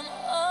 on earth.